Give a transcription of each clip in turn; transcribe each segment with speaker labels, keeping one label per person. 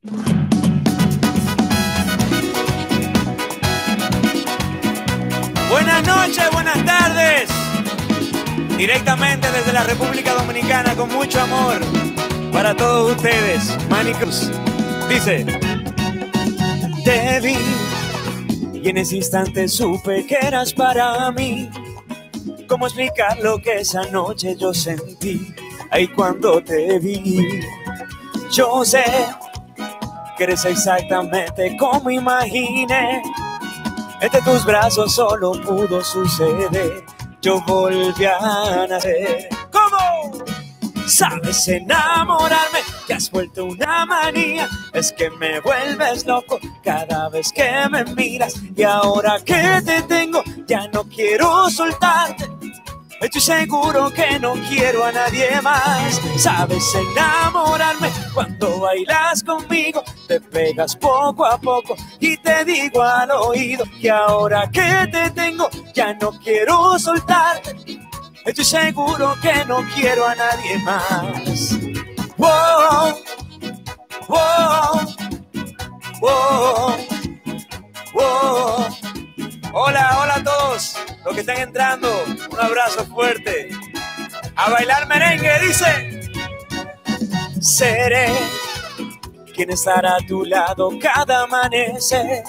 Speaker 1: Buenas noches, buenas tardes. Directamente desde la República Dominicana con mucho amor para todos ustedes. Manny Cruz dice, te vi y en ese instante supe que eras para mí. ¿Cómo explicar lo que esa noche yo sentí? Ahí cuando te vi, yo sé que exactamente como imaginé. Entre tus brazos solo pudo suceder. Yo volví a nacer. ¿Cómo? Sabes enamorarme, que has vuelto una manía. Es que me vuelves loco cada vez que me miras. Y ahora que te tengo, ya no quiero soltarte. Estoy seguro que no quiero a nadie más. Sabes enamorarme cuando bailas conmigo. Te pegas poco a poco y te digo al oído que ahora que te tengo ya no quiero soltarte. Estoy seguro que no quiero a nadie más. Wow, wow, wow, wow. Hola, hola a todos los que están entrando. Un abrazo fuerte. A bailar merengue, dice. Seré quien estará a tu lado cada amanecer.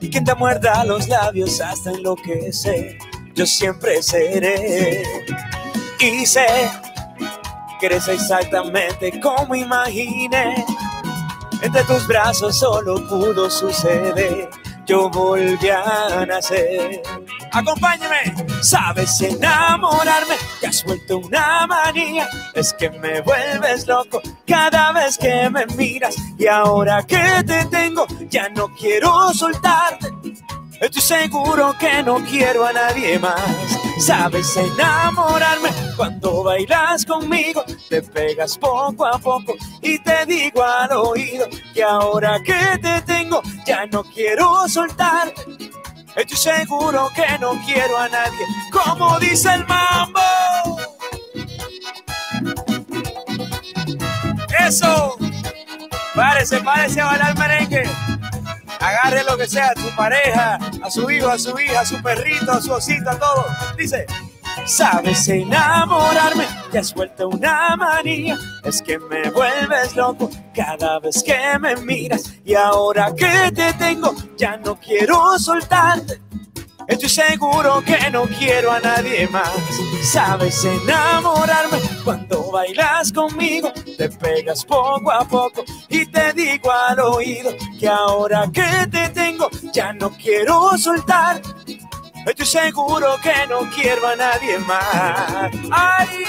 Speaker 1: Y quien te muerda los labios hasta enloquecer. Yo siempre seré. Y sé que eres exactamente como imaginé. Entre tus brazos solo pudo suceder yo volví a nacer. Acompáñame, sabes enamorarme, te has vuelto una manía, es que me vuelves loco cada vez que me miras y ahora que te tengo ya no quiero soltarte. Estoy seguro que no quiero a nadie más. Sabes enamorarme cuando bailas conmigo. Te pegas poco a poco y te digo al oído que ahora que te tengo ya no quiero soltarte. Estoy seguro que no quiero a nadie. Como dice el mambo. Eso. Párese, párese a bailar merengue agarre lo que sea, a su pareja, a su hijo, a su hija, a su perrito, a su osito, a todo. Dice, sabes enamorarme, te has vuelto una manía, es que me vuelves loco cada vez que me miras y ahora que te tengo ya no quiero soltarte. Estoy seguro que no quiero a nadie más. Sabes enamorarme cuando bailas conmigo. Te pegas poco a poco y te digo al oído que ahora que te tengo ya no quiero soltar. Estoy seguro que no quiero a nadie más. ¡Ay!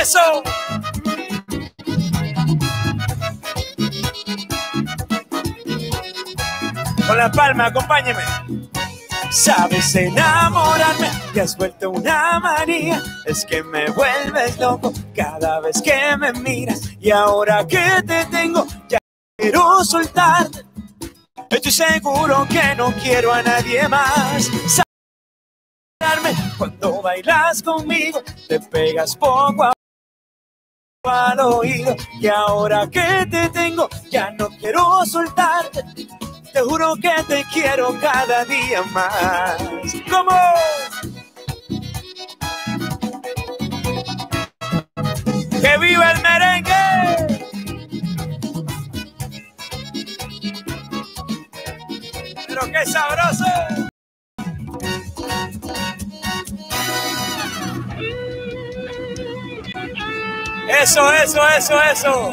Speaker 1: Eso. Con la palma, acompáñeme. Sabes enamorarme, te has vuelto una manía. Es que me vuelves loco cada vez que me miras. Y ahora que te tengo, ya quiero soltarte. Estoy seguro que no quiero a nadie más. Sabes cuando bailas conmigo, te pegas poco a al oído y ahora que te tengo ya no quiero soltarte te juro que te quiero cada día más. ¿Cómo? ¡Que viva el merengue! ¡Pero qué sabroso! Eso, eso, eso, eso.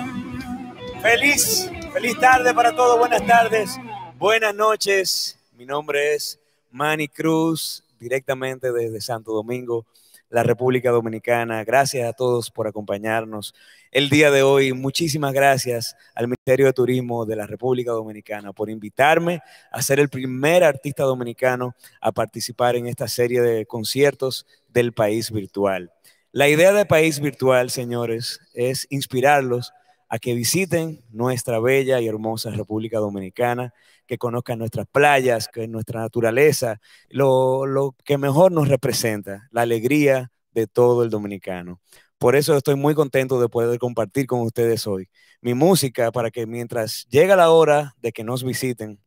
Speaker 1: Feliz, feliz tarde para todos. Buenas tardes. Buenas noches, mi nombre es Manny Cruz, directamente desde Santo Domingo, la República Dominicana. Gracias a todos por acompañarnos el día de hoy. Muchísimas gracias al Ministerio de Turismo de la República Dominicana por invitarme a ser el primer artista dominicano a participar en esta serie de conciertos del país virtual. La idea de País Virtual, señores, es inspirarlos a que visiten nuestra bella y hermosa República Dominicana, que conozcan nuestras playas, que nuestra naturaleza, lo, lo que mejor nos representa, la alegría de todo el dominicano. por eso estoy muy contento de poder compartir con ustedes hoy mi música para que mientras llega la hora de que nos visiten,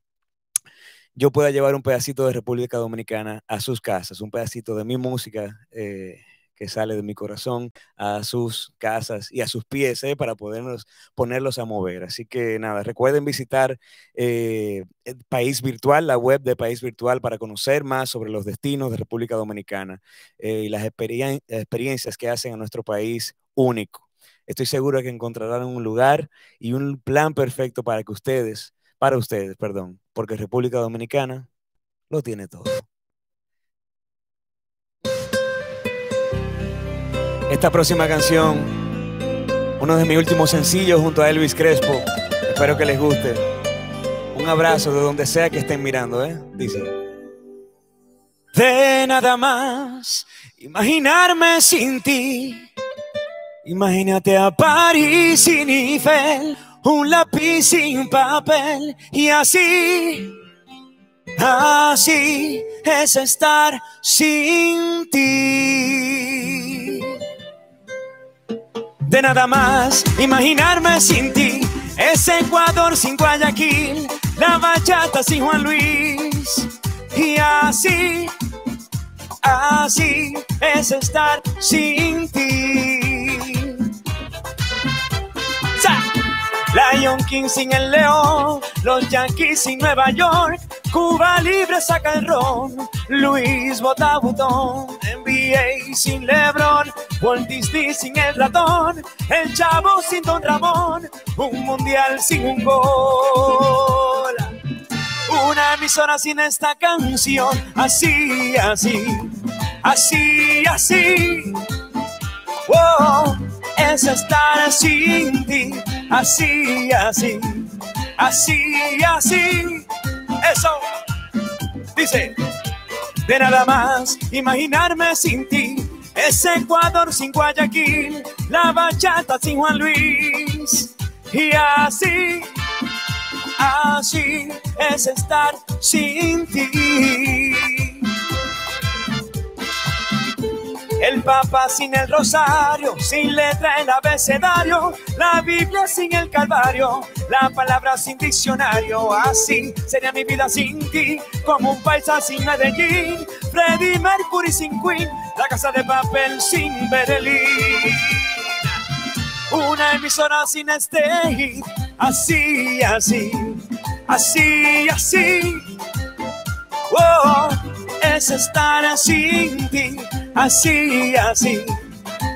Speaker 1: yo pueda llevar un pedacito de República Dominicana a sus casas, un pedacito de mi música. Eh, que sale de mi corazón a sus casas y a sus pies ¿eh? para podernos ponerlos a mover. Así que nada, recuerden visitar eh, País Virtual, la web de País Virtual para conocer más sobre los destinos de República Dominicana eh, y las experiencias que hacen a nuestro país único. Estoy seguro que encontrarán un lugar y un plan perfecto para que ustedes, para ustedes, perdón, porque República Dominicana lo tiene todo. Esta próxima canción, uno de mis últimos sencillos junto a Elvis Crespo. Espero que les guste. Un abrazo de donde sea que estén mirando, ¿eh? Dice. De nada más imaginarme sin ti. Imagínate a París sin Eiffel, un lápiz sin papel y así Así es estar sin ti de nada más imaginarme sin ti. Es Ecuador sin Guayaquil, la bachata sin Juan Luis. Y así, así es estar sin ti. Lion King sin el león, los Yankees sin Nueva York, Cuba libre saca el ron, Luis bota botón, NBA sin Lebron, Walt Disney sin el ratón, el chavo sin Don Ramón, un mundial sin un gol. Una emisora sin esta canción, así, así, así, así. Wow, es estar sin ti así, así, así, así. Eso dice, de nada más imaginarme sin ti. Es Ecuador sin Guayaquil, la bachata sin Juan Luis. Y así, así es estar sin ti. El Papa sin el rosario, sin letra el abecedario, la Biblia sin el calvario, la palabra sin diccionario. Así sería mi vida sin ti, como un paisa sin Medellín, Freddie Mercury sin Queen, la casa de papel sin Berlín. Una emisora sin este así, así, así, así. Oh, es estar sin ti así, así,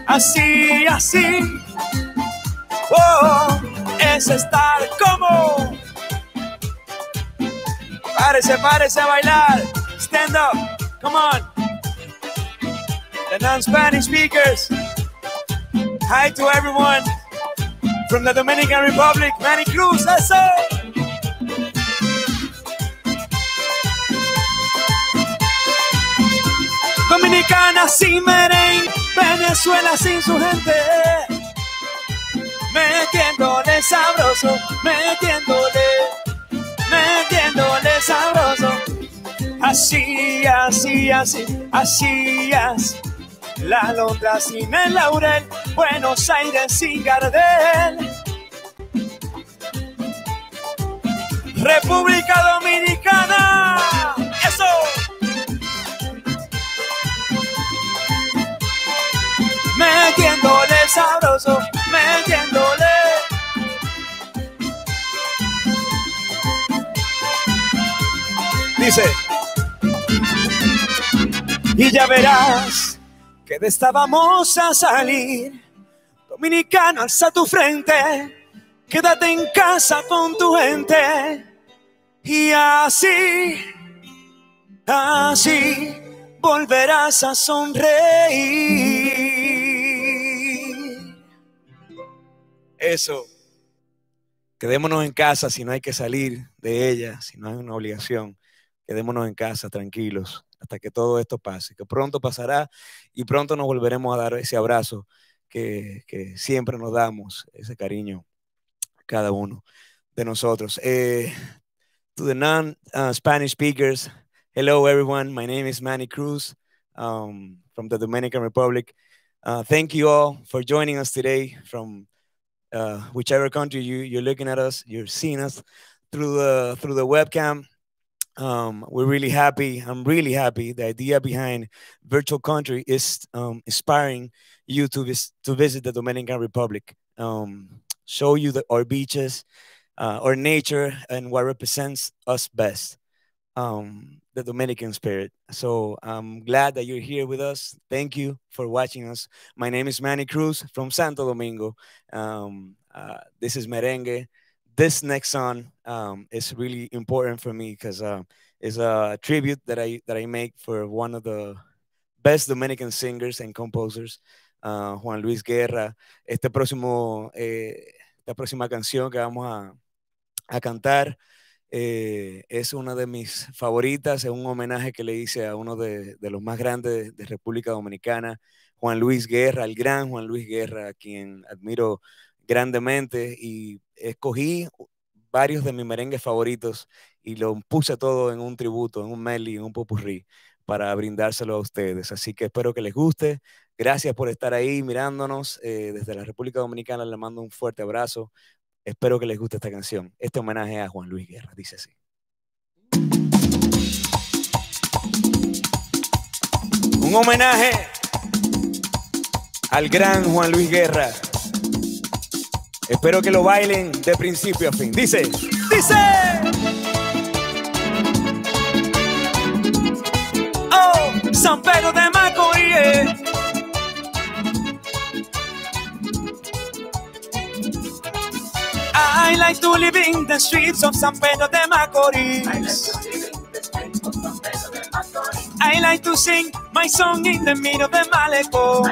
Speaker 1: así, así. Oh, es estar como. Párese, párese a bailar. Stand up. Come on. The non-Spanish speakers. Hi to everyone from the Dominican Republic. Manny Cruz, eso. Dominicana sin merengue, Venezuela sin su gente. Metiéndole sabroso, metiéndole, metiéndole sabroso. Así, así, así, así, así. La Londra sin el laurel, Buenos Aires sin Gardel. República Dominicana. Eso. Metiéndole sabroso, metiéndole. Dice, y ya verás que de esta vamos a salir. Dominicano, alza tu frente, quédate en casa con tu gente. Y así, así volverás a sonreír. Eso. Quedémonos en casa si no hay que salir de ella, si no hay una obligación. Quedémonos en casa tranquilos hasta que todo esto pase, que pronto pasará y pronto nos volveremos a dar ese abrazo que, siempre nos damos, ese cariño cada uno de nosotros. Eh, to the non-Spanish speakers, hello everyone, my name is Manny Cruz um, from the Dominican Republic. Uh, thank you all for joining us today from uh, whichever country you, you're looking at us, you're seeing us through the through the webcam. Um, we're really happy. I'm really happy. The idea behind Virtual Country is um, inspiring you to, vis- to visit the Dominican Republic, um, show you the, our beaches, uh, our nature, and what represents us best, um, the Dominican spirit. So I'm glad that you're here with us. Thank you for watching us. My name is Manny Cruz from Santo Domingo. Um, uh, this is Merengue this next song um, is really important for me because uh, it's a tribute that I that I make for one of the best Dominican singers and composers, uh, Juan Luis Guerra. Este próximo, eh, esta próxima canción que vamos a, a cantar eh, es una de mis favoritas, es un homenaje que le hice a uno de, los más grandes de, de República Dominicana, Juan Luis Guerra, el gran Juan Luis Guerra, a quien admiro grandemente y escogí varios de mis merengues favoritos y lo puse todo en un tributo, en un medley, en un popurrí para brindárselo a ustedes. Así que espero que les guste. Gracias por estar ahí mirándonos. Eh, desde la República Dominicana les mando un fuerte abrazo. Espero que les guste esta canción. Este homenaje a Juan Luis Guerra, dice así. Un homenaje al gran Juan Luis Guerra. Espero que lo bailen de principio a fin. Dice, dice. Oh, San Pedro de Macorís. I like to live in the streets of San Pedro de Macorís. I like to sing my song in the middle of the Malecón.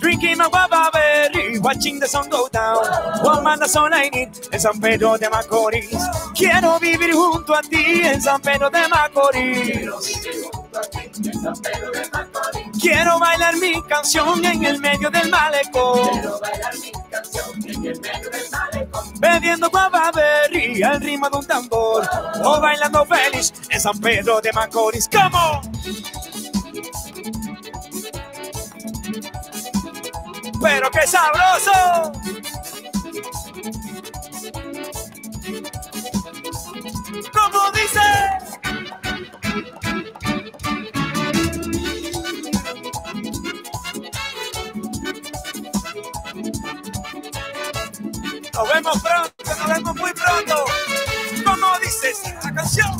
Speaker 1: Drinking my guava berry, watching the sun go down. One man, that's all I need en San Pedro de Macorís. Quiero vivir junto a ti en San Pedro de Macorís. Quiero bailar mi canción en el medio del malecón. Bebiendo guava berry al ritmo de un tambor. O bailando feliz en San Pedro de Macorís. ¡Cómo! pero qué sabroso. Como dice. Nos vemos pronto, nos vemos muy pronto. Como dice esta canción.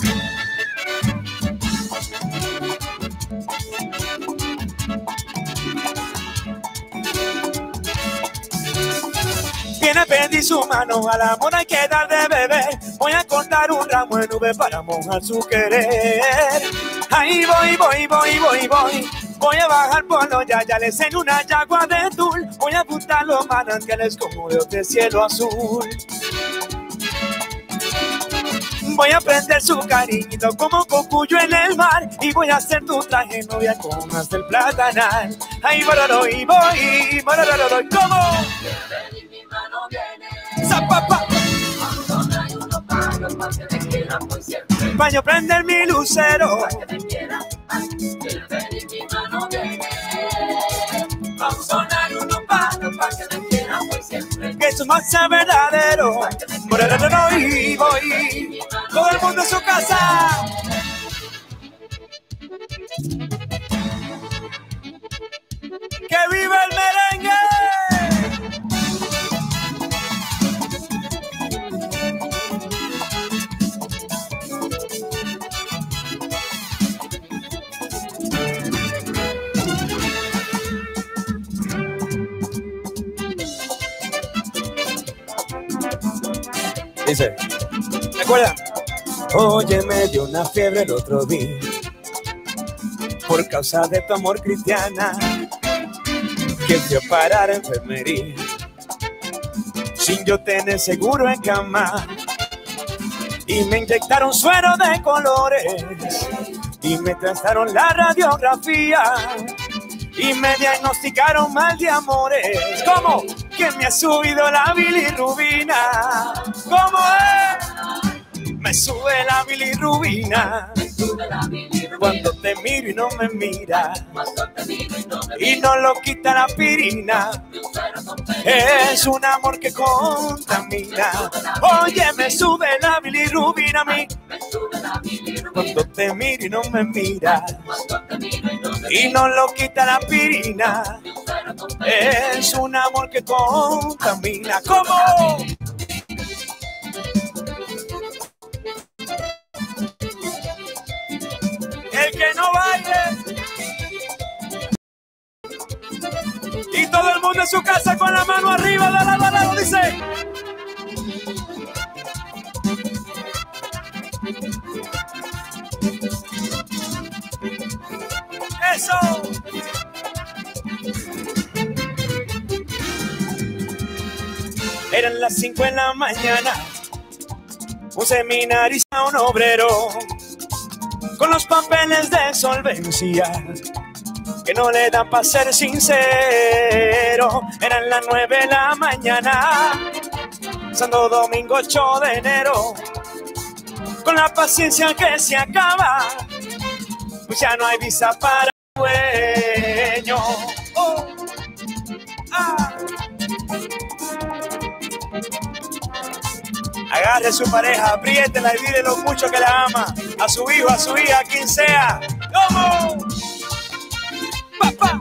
Speaker 1: Viene pedir su mano, al amor hay que dar de beber. Voy a cortar un ramo de nube para mojar su querer. Ahí voy, voy, voy, voy, voy. Voy a bajar por los yayales en una yagua de tul. Voy a buscar los manantiales como de de cielo azul. Voy a prender su cariñito como cocuyo en el mar y voy a hacer tu traje novia con más del platanal. Ahí voy, y voy, voy, ¿cómo? Zapapa. Baño prender mi lucero. Vamos eso más verdadero. Por el otro y voy. Todo el mundo en su casa. ¡Que viva el merengue! Dice, ¿recuerda? Oye, me dio una fiebre el otro día por causa de tu amor cristiana que fui a parar enfermería sin yo tener seguro en cama y me inyectaron suero de colores y me trazaron la radiografía y me diagnosticaron mal de amores. ¿Cómo? Que me ha subido la bilirrubina. ¿Cómo es? Me sube la bilirrubina. Cuando te miro y no me mira. Y no lo quita la pirina. Es un amor que contamina. Oye, me sube la bilirrubina a mí. Cuando te miro y no me mira. Y no lo quita la pirina. Es un amor que contamina. ¿Cómo? El que no baile. Y todo el mundo en su casa con la mano arriba, de lado a lado, dice. Eso. Eran las 5 en la mañana. Puse mi nariz a un obrero con los papeles de solvencia que no le dan para ser sincero. Eran las 9 de la mañana, Santo Domingo 8 de enero. Con la paciencia que se acaba, pues ya no hay visa para Agarre su pareja, apriétela y dile lo mucho que la ama. A su hijo, a su hija, a quien sea. ¡Vamos! ¡Papá!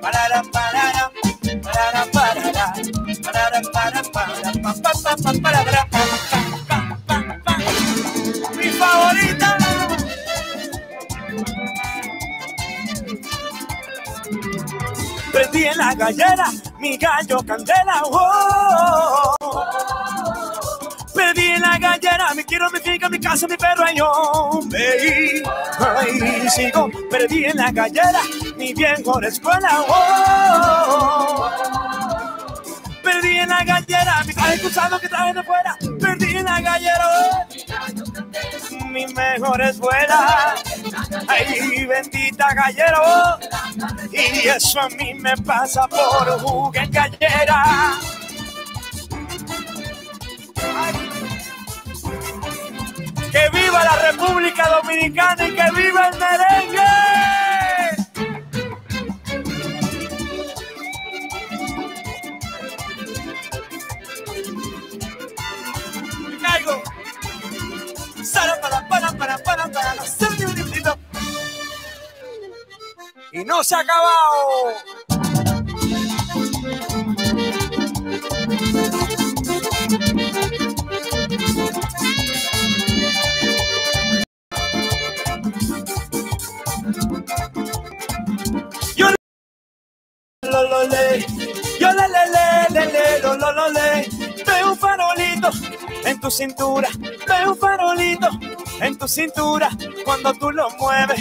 Speaker 1: Parara, parara, parara, parara, parara, para, para, pa, pa, pa, pa, parara, Prendí en la gallera mi gallo candela. Oh, Perdí en la gallera, me quiero, mi finca, mi casa, mi perro y hombre. Ay, sigo, perdí en la gallera, mi viejo la escuela. Oh, perdí en la gallera, mi traje cruzado que traje de fuera. Perdí en la gallera, oh, mi mejor escuela. Ay, bendita gallera, y eso a mí me pasa por jugué gallera. ¡Que viva la República Dominicana y que viva el merengue! No se ha acabado. Yo le, yo le le le le lo lo lo le. Veo un farolito en tu cintura, veo un farolito en tu cintura cuando tú lo mueves.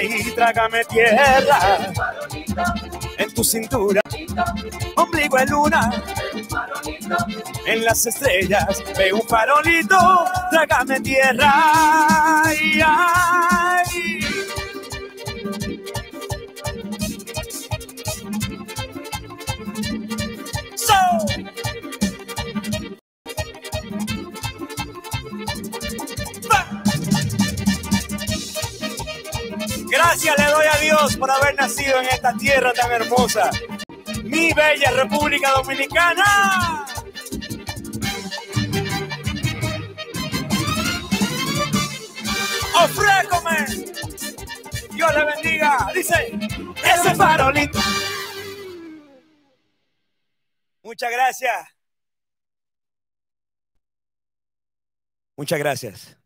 Speaker 1: Ahí trágame tierra. En tu cintura, ombligo de luna, en las estrellas veo un farolito, trágame tierra. Ay, ay. Por haber nacido en esta tierra tan hermosa. Mi bella República Dominicana. Ofrécome. Dios le bendiga. Dice, ese farolito. Muchas gracias. Muchas gracias.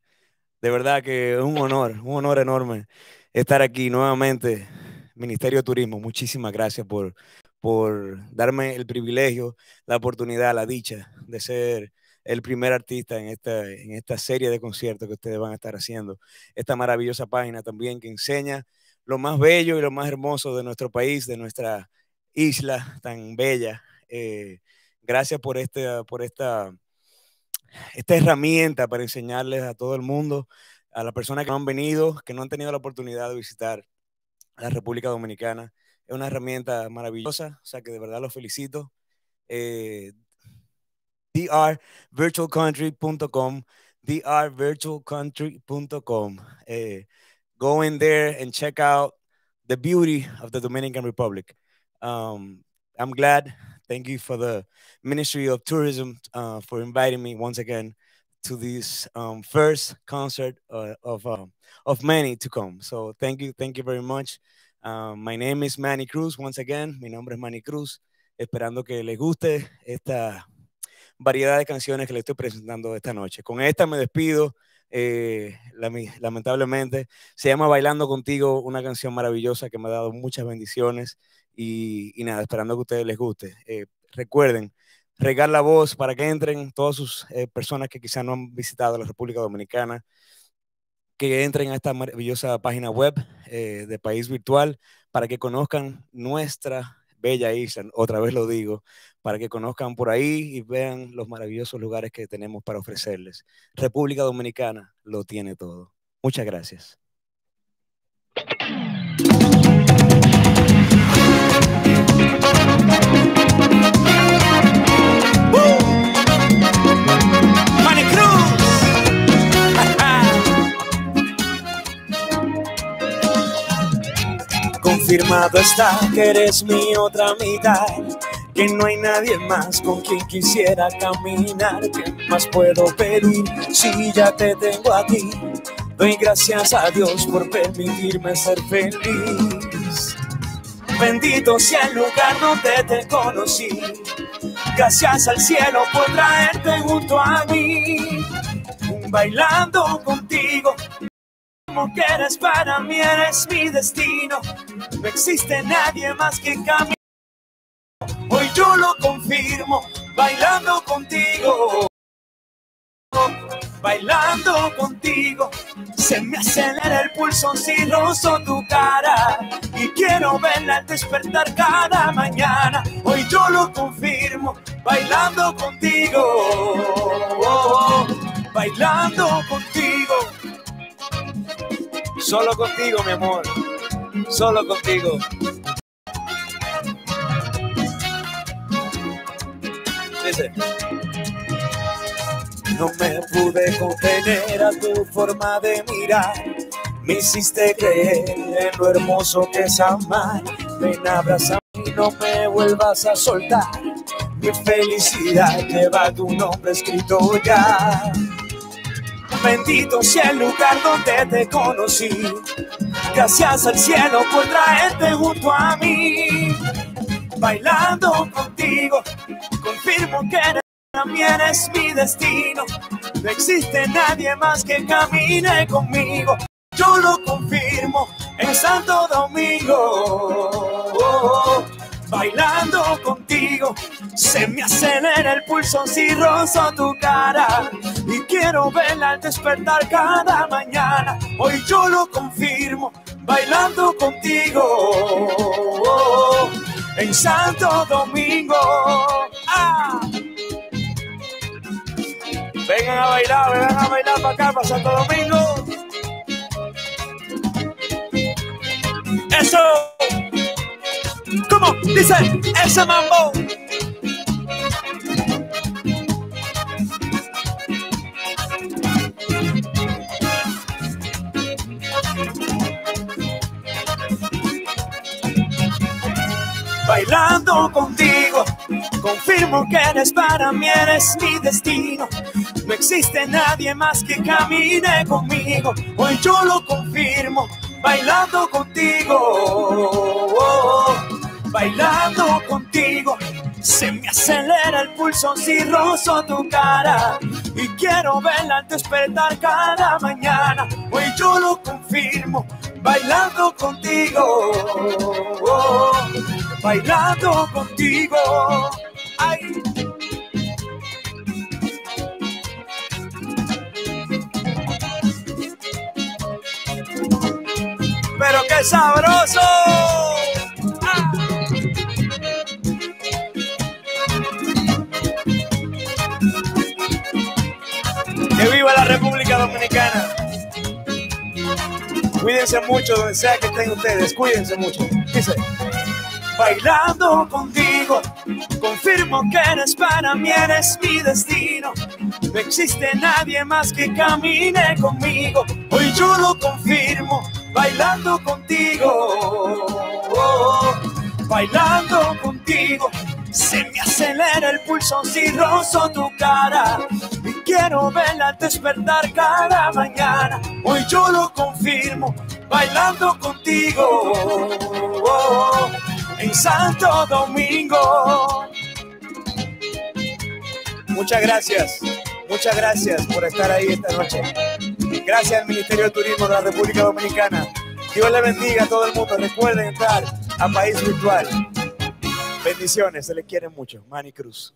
Speaker 1: De verdad que un honor, un honor enorme estar aquí nuevamente. Ministerio de Turismo, muchísimas gracias por, por darme el privilegio, la oportunidad, la dicha de ser el primer artista en esta, en esta serie de conciertos que ustedes van a estar haciendo. Esta maravillosa página también que enseña lo más bello y lo más hermoso de nuestro país, de nuestra isla tan bella. Eh, gracias por, este, por esta, esta herramienta para enseñarles a todo el mundo, a las personas que no han venido, que no han tenido la oportunidad de visitar la República Dominicana, es una herramienta maravillosa, o sea que de verdad los felicito. Eh, drvirtualcountry.com, drvirtualcountry.com. Eh, go in there and check out the beauty of the Dominican Republic. Um, I'm glad. Thank you for the Ministry of Tourism uh, for inviting me once again to this um, first concert uh, of uh, of many to come. So thank you, thank you very much. Um, my name is Manny Cruz. Once again, mi nombre es Manny Cruz. Esperando que les guste esta variedad de canciones que les estoy presentando esta noche. Con esta me despido. Eh, lamentablemente se llama Bailando contigo, una canción maravillosa que me ha dado muchas bendiciones y, nada, esperando que a ustedes les guste. Eh, recuerden, regar la voz para que entren todas sus eh, personas que quizás no han visitado la República Dominicana, que entren a esta maravillosa página web de País Virtual para que conozcan nuestra bella isla, otra vez lo digo, para que conozcan por ahí y vean los maravillosos lugares que tenemos para ofrecerles. República Dominicana lo tiene todo. Muchas gracias. Confirmado está que eres mi otra mitad que no hay nadie más con quien quisiera caminar. ¿Qué más puedo pedir si ya te tengo a ti? Doy gracias a Dios por permitirme ser feliz. Bendito sea el lugar donde te conocí. Gracias al cielo por traerte junto a mí. Bailando contigo. Como que eres para mí, eres mi destino. No existe nadie más que cambie Hoy yo lo confirmo, bailando contigo. Bailando contigo, se me acelera el pulso si rozo tu cara y quiero verla despertar cada mañana. Hoy yo lo confirmo, bailando contigo, bailando contigo, solo contigo, mi amor, solo contigo. No me pude contener a tu forma de mirar. Me hiciste creer en lo hermoso que es amar. Ven, abraza y no me vuelvas a soltar. Mi felicidad lleva tu nombre escrito ya. Bendito sea el lugar donde te conocí. Gracias al cielo por traerte junto a mí bailando contigo. Confirmo que también es mi destino. No existe nadie más que camine conmigo. Yo lo confirmo en Santo Domingo. Bailando contigo, se me acelera el pulso si rozo tu cara y quiero verla al despertar cada mañana. Hoy yo lo confirmo, bailando contigo en Santo Domingo. ¡Ah! Vengan a bailar, vengan a bailar para acá, para Santo Domingo. Eso. Dice ese mambo. bailando contigo. Confirmo que eres para mí, eres mi destino. No existe nadie más que camine conmigo. Hoy yo lo confirmo, bailando contigo. Bailando contigo. Se me acelera el pulso si rozo tu cara y quiero verla al despertar cada mañana. Hoy yo lo confirmo, bailando contigo bailando contigo. Ay. Pero qué sabroso. República Dominicana. Cuídense mucho donde sea que estén ustedes. Cuídense mucho. Dice. bailando contigo. Confirmo que eres para mí, eres mi destino. No existe nadie más que camine conmigo. Hoy yo lo confirmo, bailando contigo. bailando contigo. Se me acelera el pulso si rozo tu cara y quiero verla despertar cada mañana. Hoy yo lo confirmo, bailando contigo en Santo Domingo. Muchas gracias, muchas gracias por estar ahí esta noche. Gracias al Ministerio de Turismo de la República Dominicana. Dios le bendiga a todo el mundo. Recuerden entrar a País Virtual. Bendiciones, se les quiere mucho. Manny Cruz.